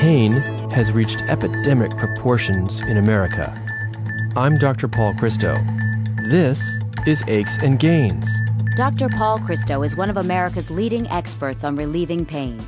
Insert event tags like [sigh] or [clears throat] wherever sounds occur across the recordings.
Pain has reached epidemic proportions in America. I'm Dr. Paul Christo. This is Aches and Gains. Dr. Paul Christo is one of America's leading experts on relieving pain.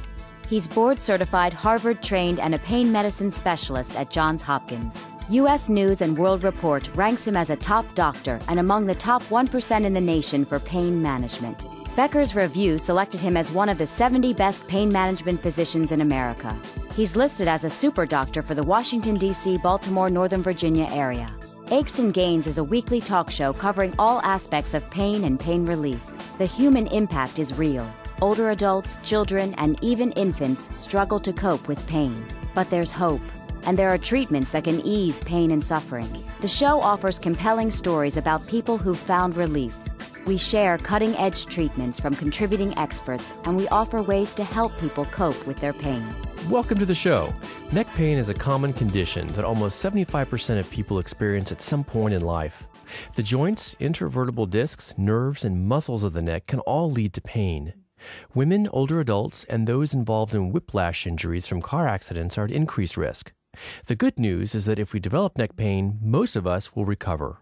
He's board certified, Harvard trained, and a pain medicine specialist at Johns Hopkins. U.S. News and World Report ranks him as a top doctor and among the top 1% in the nation for pain management. Becker's Review selected him as one of the 70 best pain management physicians in America. He's listed as a super doctor for the Washington, D.C., Baltimore, Northern Virginia area. Aches and Gains is a weekly talk show covering all aspects of pain and pain relief. The human impact is real. Older adults, children, and even infants struggle to cope with pain. But there's hope, and there are treatments that can ease pain and suffering. The show offers compelling stories about people who've found relief. We share cutting edge treatments from contributing experts, and we offer ways to help people cope with their pain. Welcome to the show. Neck pain is a common condition that almost 75% of people experience at some point in life. The joints, intervertebral discs, nerves, and muscles of the neck can all lead to pain. Women, older adults, and those involved in whiplash injuries from car accidents are at increased risk. The good news is that if we develop neck pain, most of us will recover.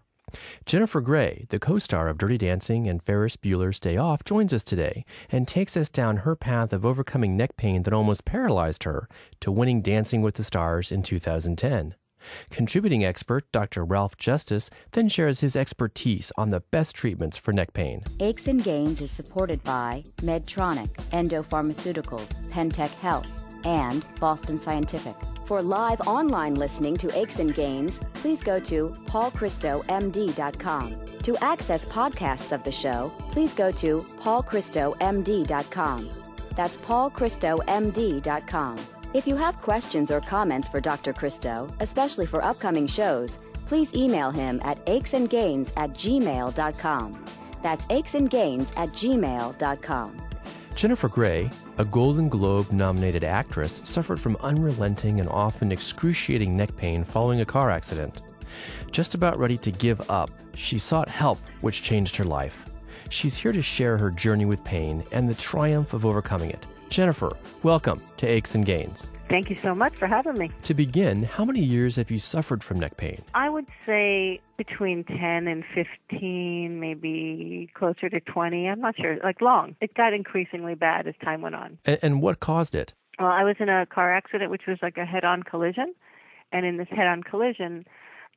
Jennifer Grey, the co star of Dirty Dancing and Ferris Bueller's Day Off, joins us today and takes us down her path of overcoming neck pain that almost paralyzed her to winning Dancing with the Stars in 2010. Contributing expert Dr. Ralph Justiz then shares his expertise on the best treatments for neck pain. Aches and Gains is supported by Medtronic, Endo Pharmaceuticals, Pentec Health, and Boston Scientific. For live online listening to Aches and Gains, please go to paulchristomd.com. To access podcasts of the show, please go to paulchristomd.com. That's paulchristomd.com. If you have questions or comments for Dr. Christo, especially for upcoming shows, please email him at achesandgains at gmail.com. That's achesandgains at gmail.com. Jennifer Grey, a Golden Globe nominated actress, suffered from unrelenting and often excruciating neck pain following a car accident. Just about ready to give up, she sought help, which changed her life. She's here to share her journey with pain and the triumph of overcoming it. Jennifer, welcome to Aches and Gains. Thank you so much for having me. To begin, how many years have you suffered from neck pain? I would say between 10 and 15, maybe closer to 20. I'm not sure, like long. It got increasingly bad as time went on. And, and what caused it? Well, I was in a car accident, which was like a head on collision. And in this head on collision,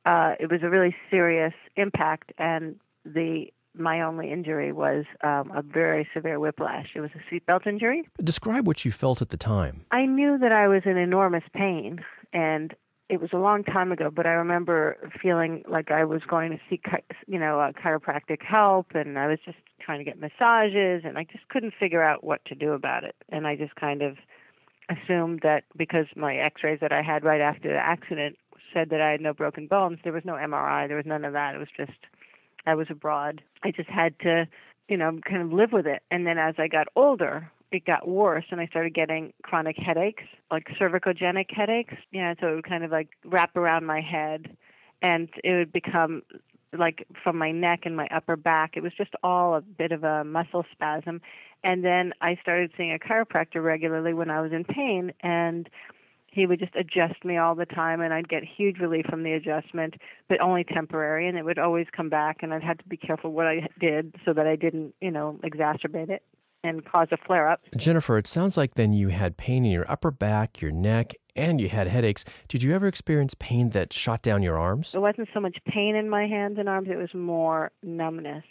uh, it was a really serious impact, and the my only injury was um, a very severe whiplash. It was a seatbelt injury. Describe what you felt at the time. I knew that I was in enormous pain, and it was a long time ago, but I remember feeling like I was going to seek, you know, uh, chiropractic help, and I was just trying to get massages, and I just couldn't figure out what to do about it. And I just kind of assumed that because my X-rays that I had right after the accident said that I had no broken bones, there was no MRI, there was none of that. It was just I was abroad. I just had to, you know, kind of live with it. And then as I got older, it got worse and I started getting chronic headaches, like cervicogenic headaches. Yeah, so it would kind of like wrap around my head and it would become like from my neck and my upper back. It was just all a bit of a muscle spasm. And then I started seeing a chiropractor regularly when I was in pain and he would just adjust me all the time and I'd get huge relief from the adjustment, but only temporary and it would always come back and I'd have to be careful what I did so that I didn't, you know, exacerbate it and cause a flare up. Jennifer, it sounds like then you had pain in your upper back, your neck, and you had headaches. Did you ever experience pain that shot down your arms? It wasn't so much pain in my hands and arms, it was more numbness,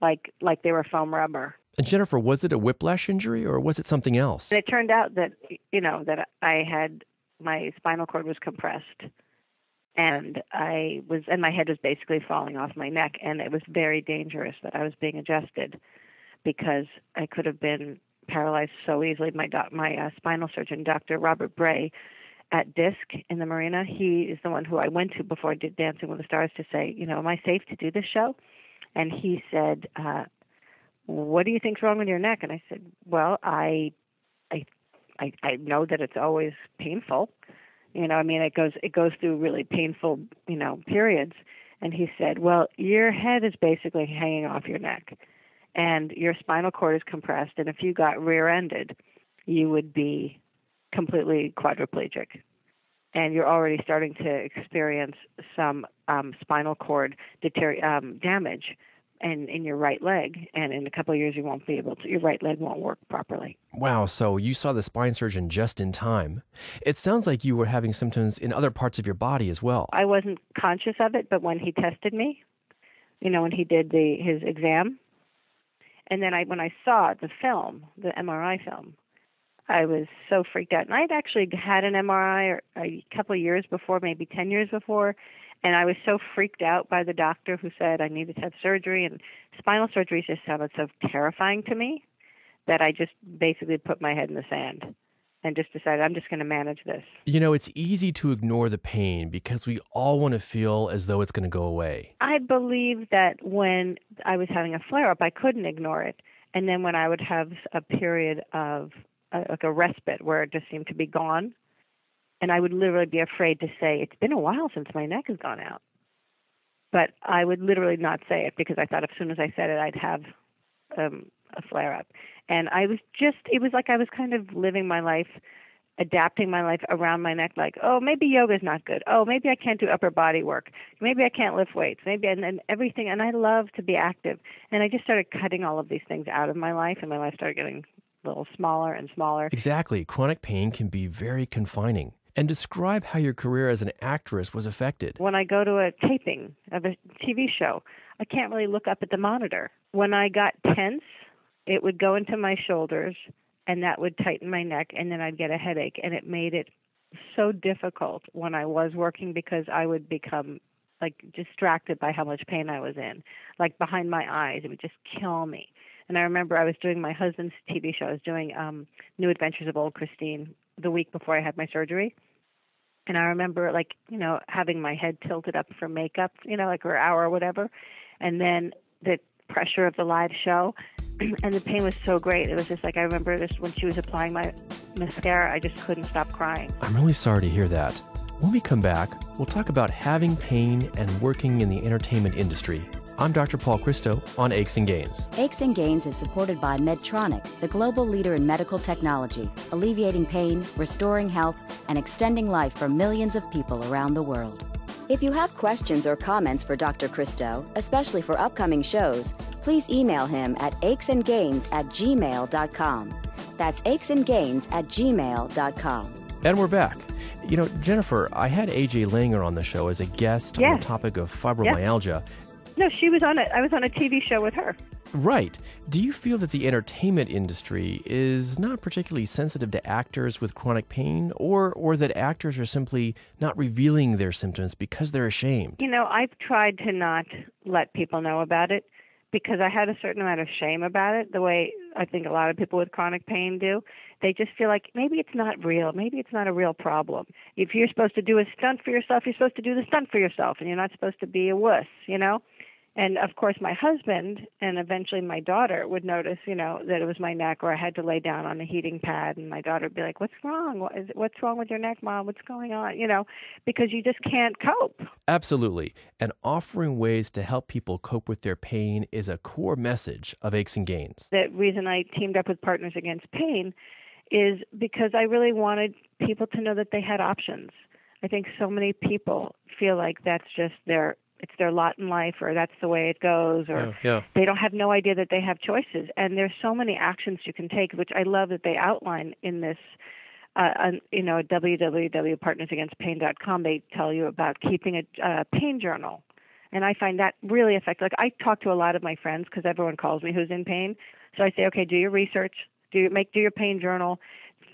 like like they were foam rubber. And Jennifer, was it a whiplash injury or was it something else? And it turned out that you know that I had my spinal cord was compressed and I was and my head was basically falling off my neck and it was very dangerous that I was being adjusted because I could have been paralyzed so easily my doc, my uh, spinal surgeon Dr. Robert Bray at DISC in the marina he is the one who I went to before I did Dancing with the Stars to say you know am I safe to do this show and he said uh what do you think's wrong with your neck and I said well I I I, I know that it's always painful. You know, I mean, it goes it goes through really painful, you know, periods. And he said, well, your head is basically hanging off your neck, and your spinal cord is compressed. And if you got rear-ended, you would be completely quadriplegic and you're already starting to experience some um, spinal cord deter- um, damage and in your right leg and in a couple of years you won't be able to your right leg won't work properly. Wow so you saw the spine surgeon just in time. It sounds like you were having symptoms in other parts of your body as well. I wasn't conscious of it but when he tested me you know when he did the his exam and then i when i saw the film the mri film I was so freaked out. And I'd actually had an MRI a couple of years before, maybe 10 years before, and I was so freaked out by the doctor who said I needed to have surgery. And spinal surgery just sounded so terrifying to me that I just basically put my head in the sand and just decided I'm just going to manage this. You know, it's easy to ignore the pain because we all want to feel as though it's going to go away. I believe that when I was having a flare up, I couldn't ignore it. And then when I would have a period of a, like a respite where it just seemed to be gone. And I would literally be afraid to say, It's been a while since my neck has gone out. But I would literally not say it because I thought as soon as I said it, I'd have um, a flare up. And I was just, it was like I was kind of living my life, adapting my life around my neck, like, oh, maybe yoga's not good. Oh, maybe I can't do upper body work. Maybe I can't lift weights. Maybe, and, and everything. And I love to be active. And I just started cutting all of these things out of my life, and my life started getting little smaller and smaller. Exactly. Chronic pain can be very confining. And describe how your career as an actress was affected. When I go to a taping of a TV show, I can't really look up at the monitor. When I got tense, it would go into my shoulders and that would tighten my neck and then I'd get a headache and it made it so difficult when I was working because I would become like distracted by how much pain I was in. Like behind my eyes, it would just kill me. And I remember I was doing my husband's TV show. I was doing um, New Adventures of Old Christine the week before I had my surgery. And I remember, like, you know, having my head tilted up for makeup, you know, like for an hour or whatever. And then the pressure of the live show. [clears throat] and the pain was so great. It was just like I remember this when she was applying my mascara, I just couldn't stop crying. I'm really sorry to hear that. When we come back, we'll talk about having pain and working in the entertainment industry. I'm Dr. Paul Christo on Aches and Gains. Aches and Gains is supported by Medtronic, the global leader in medical technology, alleviating pain, restoring health, and extending life for millions of people around the world. If you have questions or comments for Dr. Christo, especially for upcoming shows, please email him at achesandgains at gmail.com. That's achesandgains at gmail.com. And we're back. You know, Jennifer, I had AJ Langer on the show as a guest yes. on the topic of fibromyalgia. Yes. No, she was on it. I was on a TV show with her. Right. Do you feel that the entertainment industry is not particularly sensitive to actors with chronic pain, or or that actors are simply not revealing their symptoms because they're ashamed? You know, I've tried to not let people know about it because I had a certain amount of shame about it, the way I think a lot of people with chronic pain do. They just feel like maybe it's not real, maybe it's not a real problem. If you're supposed to do a stunt for yourself, you're supposed to do the stunt for yourself, and you're not supposed to be a wuss, you know? And of course my husband and eventually my daughter would notice you know that it was my neck or i had to lay down on a heating pad. And my daughter would be like what's wrong? What is what's wrong with your neck mom? What's going on? You know because you just can't cope. Absolutely. And offering ways to help people cope with their pain is a core message of aches and gains. The reason i teamed up with partners against pain is because i really wanted people to know that they had options. I think so many people feel like that's just their it's their lot in life or that's the way it goes or yeah, yeah. they don't have no idea that they have choices. And there's so many actions you can take which i love that they outline in this uh, on, you know www.partnersagainstpain.com they tell you about keeping a uh, pain journal. And i find that really effective. Like i talk to a lot of my friends because everyone calls me who's in pain. So i say okay do your research. Do make do your pain journal.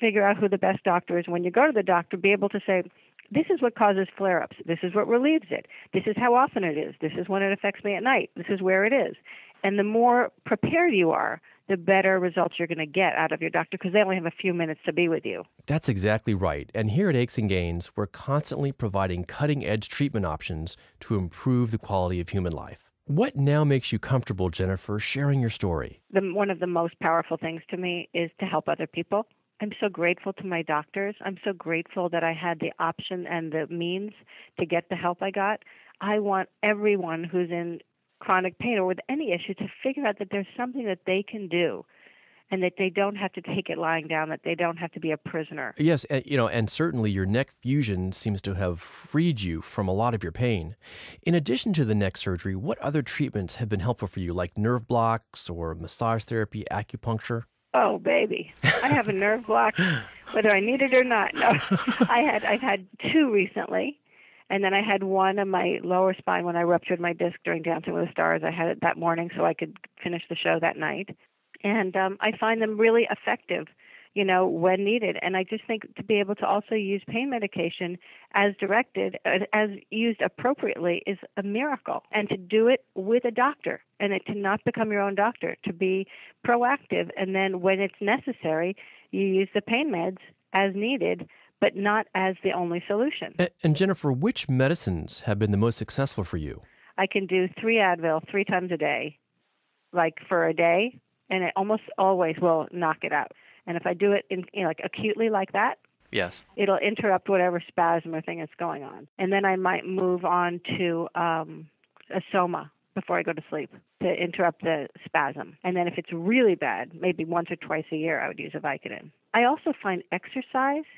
Figure out who the best doctor is. When you go to the doctor be able to say this is what causes flare ups. This is what relieves it. This is how often it is. This is when it affects me at night. This is where it is. And the more prepared you are, the better results you're going to get out of your doctor because they only have a few minutes to be with you. That's exactly right. And here at Aches and Gains, we're constantly providing cutting edge treatment options to improve the quality of human life. What now makes you comfortable, Jennifer, sharing your story? The, one of the most powerful things to me is to help other people. I'm so grateful to my doctors. I'm so grateful that I had the option and the means to get the help I got. I want everyone who's in chronic pain or with any issue to figure out that there's something that they can do and that they don't have to take it lying down, that they don't have to be a prisoner. Yes, and, you know, and certainly your neck fusion seems to have freed you from a lot of your pain. In addition to the neck surgery, what other treatments have been helpful for you, like nerve blocks or massage therapy, acupuncture? Oh, baby, I have a nerve block, [laughs] whether I need it or not. No, [laughs] I had I've had two recently, and then I had one on my lower spine when I ruptured my disc during Dancing with the Stars. I had it that morning so I could finish the show that night and um, I find them really effective, you know, when needed. And I just think to be able to also use pain medication as directed, uh, as used appropriately, is a miracle. And to do it with a doctor, and it to not become your own doctor, to be proactive, and then when it's necessary, you use the pain meds as needed. But not as the only solution. And, and Jennifer, which medicines have been the most successful for you? I can do three Advil three times a day, like for a day, and it almost always will knock it out. And if I do it in you know, like acutely like that, yes, it'll interrupt whatever spasm or thing is going on. And then I might move on to um, a soma before I go to sleep to interrupt the spasm. And then if it's really bad, maybe once or twice a year, I would use a Vicodin. I also find exercise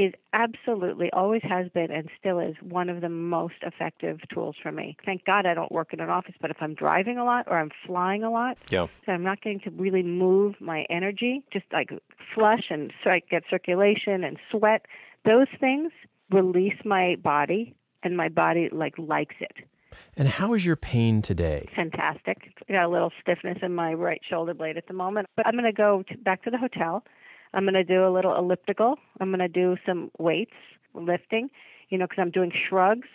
is absolutely always has been and still is one of the most effective tools for me. Thank God I don't work in an office, but if I'm driving a lot or I'm flying a lot, yeah. so I'm not getting to really move my energy, just like flush and so I get circulation and sweat. Those things release my body, and my body like likes it. And how is your pain today? Fantastic. I got a little stiffness in my right shoulder blade at the moment, but I'm going to go back to the hotel I'm going to do a little elliptical. I'm going to do some weights, lifting, you know, because I'm doing shrugs.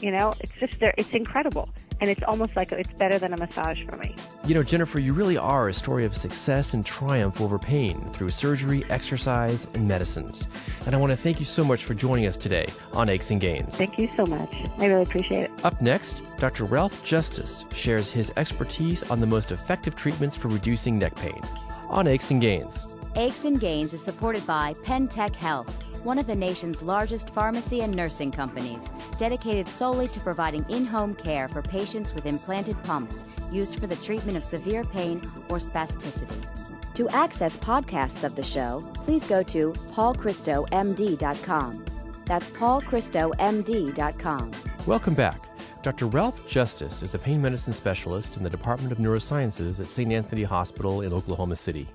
You know, it's just there. It's incredible. And it's almost like it's better than a massage for me. You know, Jennifer, you really are a story of success and triumph over pain through surgery, exercise, and medicines. And I want to thank you so much for joining us today on Aches and Gains. Thank you so much. I really appreciate it. Up next, Dr. Ralph Justiz shares his expertise on the most effective treatments for reducing neck pain on Aches and Gains. Aches and Gains is supported by Pentec Health, one of the nation's largest pharmacy and nursing companies, dedicated solely to providing in home care for patients with implanted pumps used for the treatment of severe pain or spasticity. To access podcasts of the show, please go to paulchristomd.com. That's paulchristomd.com. Welcome back. Dr. Ralph Justiz is a pain medicine specialist in the Department of Neurosciences at St. Anthony Hospital in Oklahoma City.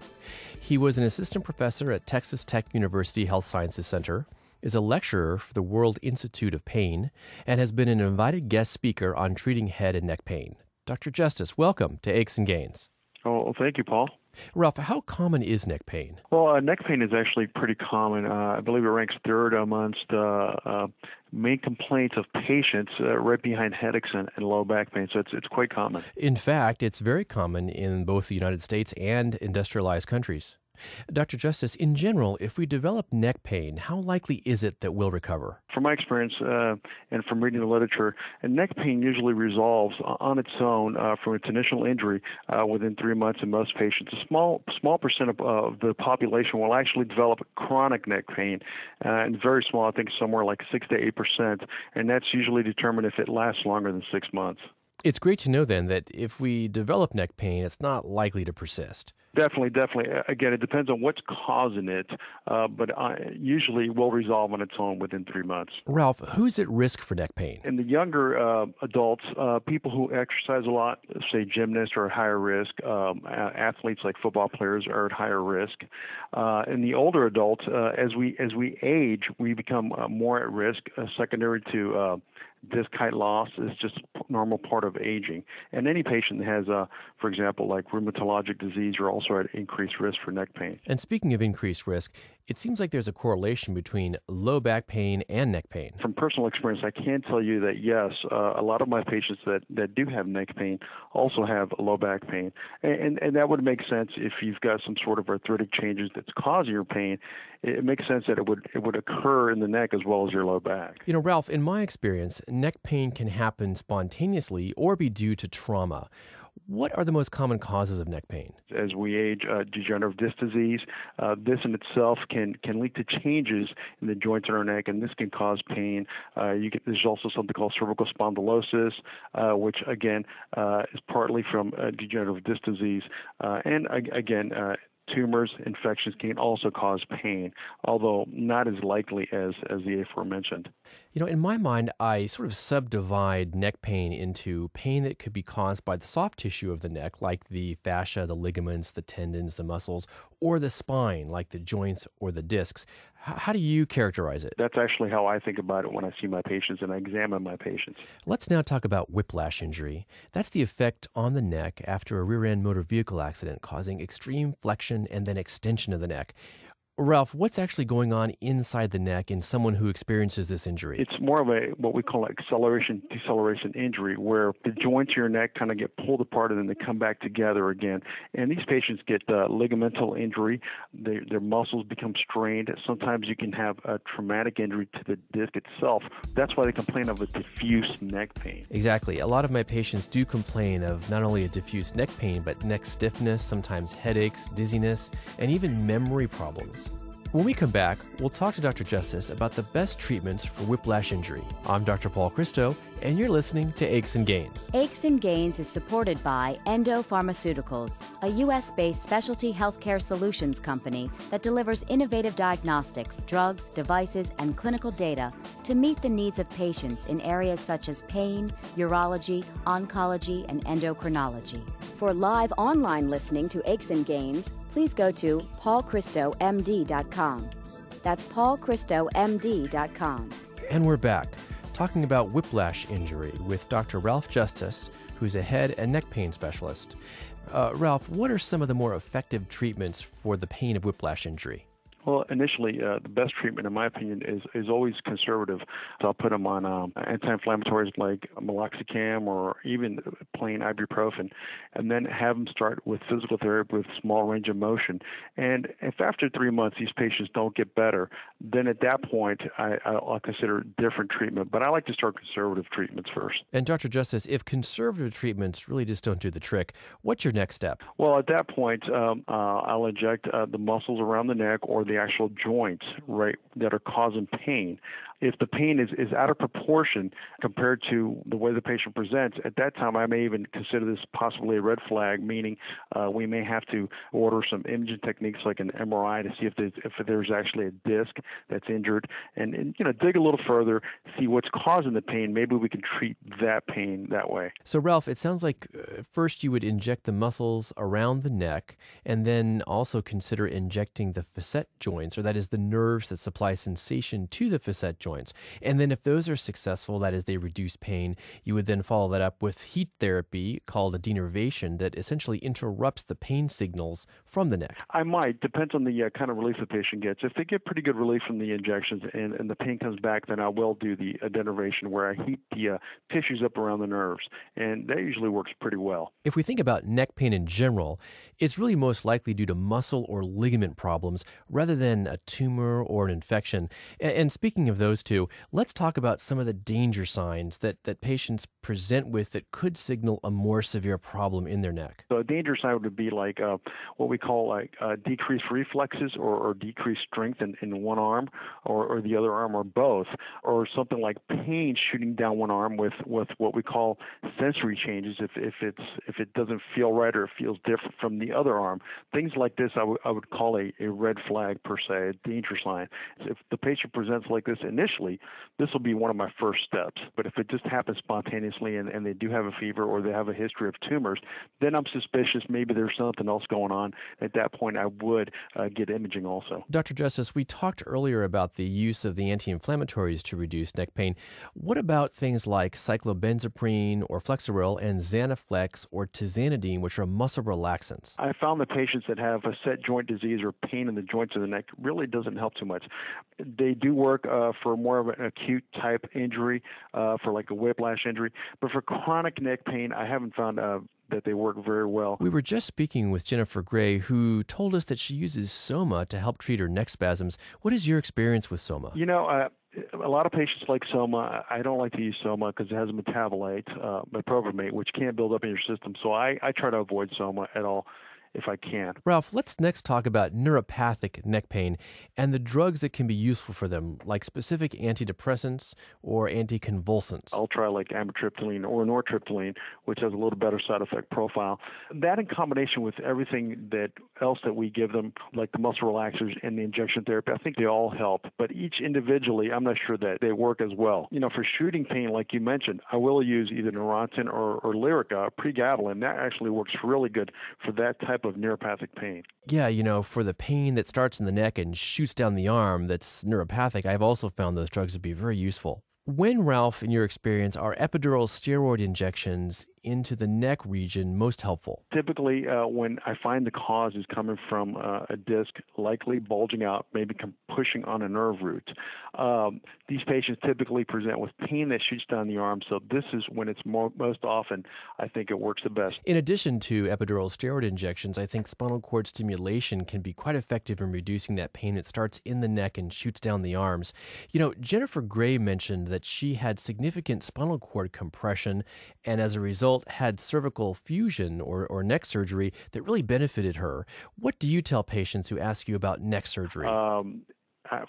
He was an assistant professor at Texas Tech University Health Sciences Center, is a lecturer for the World Institute of Pain, and has been an invited guest speaker on treating head and neck pain. Dr. Justiz, welcome to Aches and Gains. Oh, thank you, Paul. Ralph, how common is neck pain? Well, uh, neck pain is actually pretty common. Uh, I believe it ranks third amongst uh, uh main complaints of patients, uh, right behind headaches and, and, low back pain. So it's it's quite common. In fact, it's very common in both the United States and industrialized countries. Dr. Justiz, in general, if we develop neck pain, how likely is it that we'll recover? From my experience uh, and from reading the literature, neck pain usually resolves on its own uh, from its initial injury uh, within three months in most patients. A small small percent of, of the population will actually develop chronic neck pain, uh, and very small, I think somewhere like six to eight percent, and that's usually determined if it lasts longer than six months. It's great to know then that if we develop neck pain, it's not likely to persist. Definitely, definitely. Again, it depends on what's causing it, uh, but uh, usually will resolve on its own within three months. Ralph, who's at risk for neck pain? In the younger uh, adults, uh, people who exercise a lot, say gymnasts, are at higher risk. Um, athletes like football players are at higher risk. Uh, in the older adults, uh, as we as we age, we become more at risk, secondary to disc height loss is just normal part of aging. And any patient that has, a, for example, like rheumatologic disease, you're also at increased risk for neck pain. And speaking of increased risk, it seems like there's a correlation between low back pain and neck pain. From personal experience, I can tell you that yes, uh, a lot of my patients that, that do have neck pain also have low back pain. And, and, and that would make sense if you've got some sort of arthritic changes that's causing your pain. It makes sense that it would it would occur in the neck as well as your low back. You know, Ralph, in my experience, neck pain can happen spontaneously or be due to trauma. What are the most common causes of neck pain? As we age, uh, degenerative disc disease, uh, this in itself can, can lead to changes in the joints in our neck, and this can cause pain. Uh, you get, there's also something called cervical spondylosis, uh, which again uh, is partly from uh, degenerative disc disease, and again tumors, infections can also cause pain, although not as likely as, as the aforementioned. You know, in my mind, I sort of subdivide neck pain into pain that could be caused by the soft tissue of the neck, like the fascia, the ligaments, the tendons, the muscles, or the spine, like the joints or the discs. How do you characterize it? That's actually how I think about it when I see my patients and I examine my patients. Let's now talk about whiplash injury. That's the effect on the neck after a rear end motor vehicle accident, causing extreme flexion and then extension of the neck. Ralph, what's actually going on inside the neck in someone who experiences this injury? It's more of a what we call acceleration deceleration injury, where the joints of your neck kind of get pulled apart and then they come back together again. And these patients get uh, ligamental injury; they, their muscles become strained. Sometimes you can have a traumatic injury to the disc itself. That's why they complain of a diffuse neck pain. Exactly. A lot of my patients do complain of not only a diffuse neck pain, but neck stiffness, sometimes headaches, dizziness, and even memory problems. When we come back, we'll talk to Dr. Justiz about the best treatments for whiplash injury. I'm Dr. Paul Christo, and you're listening to Aches and Gains. Aches and Gains is supported by Endo Pharmaceuticals, a U.S. based specialty healthcare solutions company that delivers innovative diagnostics, drugs, devices, and clinical data to meet the needs of patients in areas such as pain, urology, oncology, and endocrinology. For live online listening to Aches and Gains, please go to paulchristomd.com. That's paulchristomd.com. And we're back talking about whiplash injury with Dr. Ralph Justiz, who's a head and neck pain specialist. Uh, Ralph, what are some of the more effective treatments for the pain of whiplash injury? Well, initially, uh, the best treatment, in my opinion, is is always conservative. So I'll put them on um, anti-inflammatories like meloxicam or even plain ibuprofen, and then have them start with physical therapy with small range of motion. And if after three months these patients don't get better, then at that point I, I'll consider different treatment. But I like to start conservative treatments first. And Dr. Justiz, if conservative treatments really just don't do the trick, what's your next step? Well, at that point, um, uh, I'll inject uh, the muscles around the neck or the actual joints, right, that are causing pain if the pain is, is out of proportion compared to the way the patient presents, at that time I may even consider this possibly a red flag, meaning uh, we may have to order some imaging techniques like an MRI to see if there's, if there's actually a disc that's injured, and, and you know dig a little further, see what's causing the pain. Maybe we can treat that pain that way. So Ralph, it sounds like uh, first you would inject the muscles around the neck, and then also consider injecting the facet joints, or that is the nerves that supply sensation to the facet joints joints. And then if those are successful, that is, they reduce pain, you would then follow that up with heat therapy called a denervation that essentially interrupts the pain signals from the neck. I might. Depends on the uh, kind of relief the patient gets. If they get pretty good relief from the injections and, and the pain comes back, then I will do the uh, denervation where I heat the uh, tissues up around the nerves. And that usually works pretty well. If we think about neck pain in general, it's really most likely due to muscle or ligament problems rather than a tumor or an infection. And, and speaking of those two, let's talk about some of the danger signs that, that patients present with that could signal a more severe problem in their neck. So a danger sign would be like uh, what we call like uh, decreased reflexes or, or decreased strength in, in one arm or, or the other arm or both, or something like pain shooting down one arm with, with what we call sensory changes if, if it's if it doesn't feel right or it feels different from the other arm. Things like this I, w- I would call a, a red flag per se, a danger sign. If the patient presents like this initially, this will be one of my first steps. But if it just happens spontaneously and, and they do have a fever or they have a history of tumors, then I'm suspicious maybe there's something else going on. At that point, I would uh, get imaging also. Dr. Justiz, we talked earlier about the use of the anti inflammatories to reduce neck pain. What about things like cyclobenzaprine or Flexeril and Zanaflex or tizanidine, which are muscle relaxants? I found that patients that have facet joint disease or pain in the joints of the neck really doesn't help too much. They do work uh, for more of an acute type injury, uh, for like a whiplash injury, but for chronic neck pain, I haven't found uh, that they work very well. We were just speaking with Jennifer Grey, who told us that she uses Soma to help treat her neck spasms. What is your experience with Soma? You know, uh, a lot of patients like Soma. I don't like to use Soma because it has a metabolite, uh, which can't build up in your system. So I, I try to avoid Soma at all if I can. Ralph, let's next talk about neuropathic neck pain and the drugs that can be useful for them, like specific antidepressants or anticonvulsants. I'll try like amitriptyline or nortriptyline, which has a little better side effect profile. That in combination with everything that else that we give them, like the muscle relaxers and the injection therapy, I think they all help. But each individually, I'm not sure that they work as well. You know, for shooting pain, like you mentioned, I will use either Neurontin or, or Lyrica, pregabalin. That actually works really good for that type type of neuropathic pain. Yeah, you know, for the pain that starts in the neck and shoots down the arm that's neuropathic, I've also found those drugs to be very useful. When, Ralph, in your experience, are epidural steroid injections into the neck region most helpful? Typically, uh, when I find the cause is coming from uh, a disc likely bulging out, maybe pushing on a nerve root. Um, these patients typically present with pain that shoots down the arm, so this is when it's more, most often I think it works the best. In addition to epidural steroid injections, I think spinal cord stimulation can be quite effective in reducing that pain that starts in the neck and shoots down the arms. You know, Jennifer Grey mentioned that she had significant spinal cord compression, and as a result, result, had cervical fusion or, or neck surgery that really benefited her. What do you tell patients who ask you about neck surgery? Um,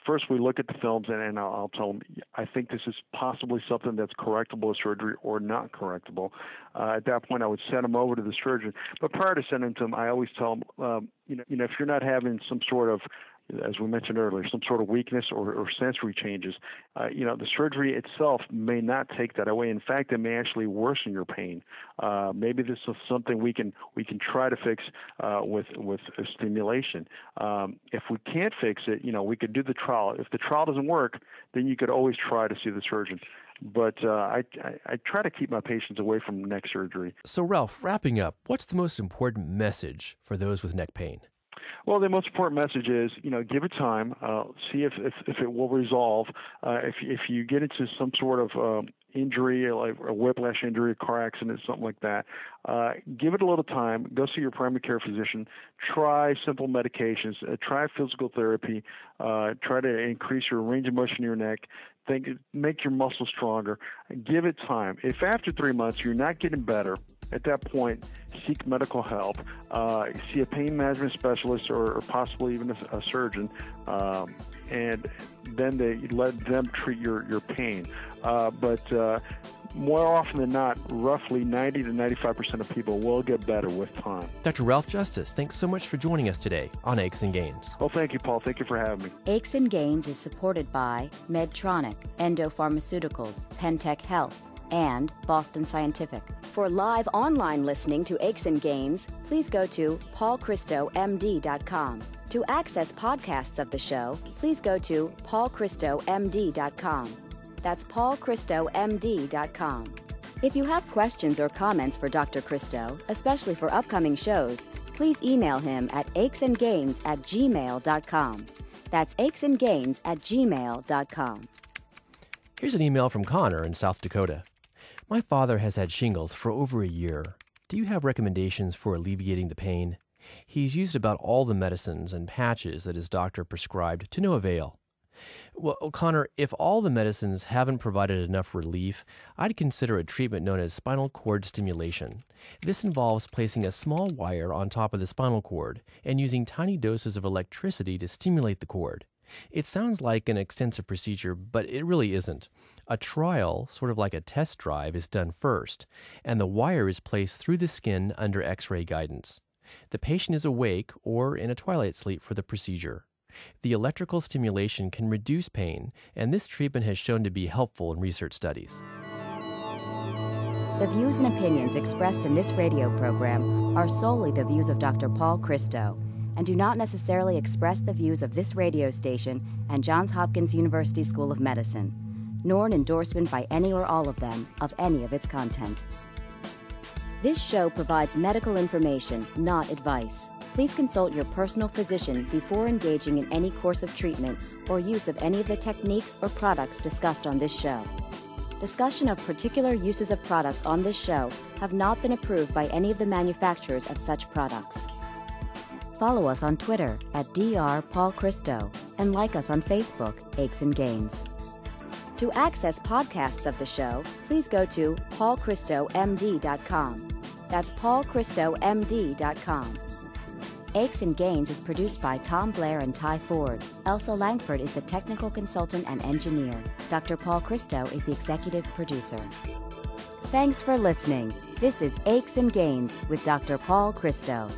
first, we look at the films, and, and I'll, I'll, tell them I think this is possibly something that's correctable with surgery or not correctable. Uh, at that point, I would send them over to the surgeon. But prior to sending them, I always tell them, um, you know, you know, if you're not having some sort of as we mentioned earlier, some sort of weakness or, or sensory changes, uh, you know, the surgery itself may not take that away. In fact, it may actually worsen your pain. Uh, maybe this is something we can we can try to fix uh, with with stimulation. Um, if we can't fix it, you know, we could do the trial. If the trial doesn't work, then you could always try to see the surgeon but uh, I, I, I, try to keep my patients away from neck surgery. So, Ralph, wrapping up, what's the most important message for those with neck pain? Well, the most important message is, you know, give it time. Uh, see if, if, if it will resolve. Uh, if if you get into some sort of um, injury, like a whiplash injury, a car accident, something like that, uh, give it a little time. Go see your primary care physician. Try simple medications. Uh, try physical therapy. Uh, try to increase your range of motion in your neck. Think, make your muscles stronger. Give it time. If after three months you're not getting better, at that point, seek medical help. Uh, see a pain management specialist or, or possibly even a, a surgeon, um, and then they let them treat your your pain. Uh, but uh, more often than not, roughly 90 to 95% of people will get better with time. Dr. Ralph Justiz, thanks so much for joining us today on Aches and Gains. Well, thank you, Paul. Thank you for having me. Aches and Gains is supported by Medtronic, Endo Pharmaceuticals, Pentec Health, and Boston Scientific. For live online listening to Aches and Gains, please go to paulchristomd.com. To access podcasts of the show, please go to paulchristomd.com. That's paulchristomd.com. If you have questions or comments for Dr. Christo, especially for upcoming shows, please email him at achesandgains at gmail.com. That's achesandgains at gmail.com. Here's an email from Connor in South Dakota. My father has had shingles for over a year. Do you have recommendations for alleviating the pain? He's used about all the medicines and patches that his doctor prescribed to no avail. Well, Connor, if all the medicines haven't provided enough relief, I'd consider a treatment known as spinal cord stimulation. This involves placing a small wire on top of the spinal cord and using tiny doses of electricity to stimulate the cord. It sounds like an extensive procedure, but it really isn't. A trial, sort of like a test drive, is done first, and the wire is placed through the skin under x ray guidance. The patient is awake or in a twilight sleep for the procedure. The electrical stimulation can reduce pain, and this treatment has shown to be helpful in research studies. The views and opinions expressed in this radio program are solely the views of Dr. Paul Christo and do not necessarily express the views of this radio station and Johns Hopkins University School of Medicine, nor an endorsement by any or all of them of any of its content. This show provides medical information, not advice. Please consult your personal physician before engaging in any course of treatment or use of any of the techniques or products discussed on this show. Discussion of particular uses of products on this show have not been approved by any of the manufacturers of such products. Follow us on Twitter at Dr. Paul Christo and like us on Facebook, Aches and Gains. To access podcasts of the show, please go to paulchristomd.com. That's paulchristomd.com. Aches and Gains is produced by Tom Blair and Ty Ford. Elsa Langford is the technical consultant and engineer. Dr. Paul Christo is the executive producer. Thanks for listening. This is Aches and Gains with Dr. Paul Christo.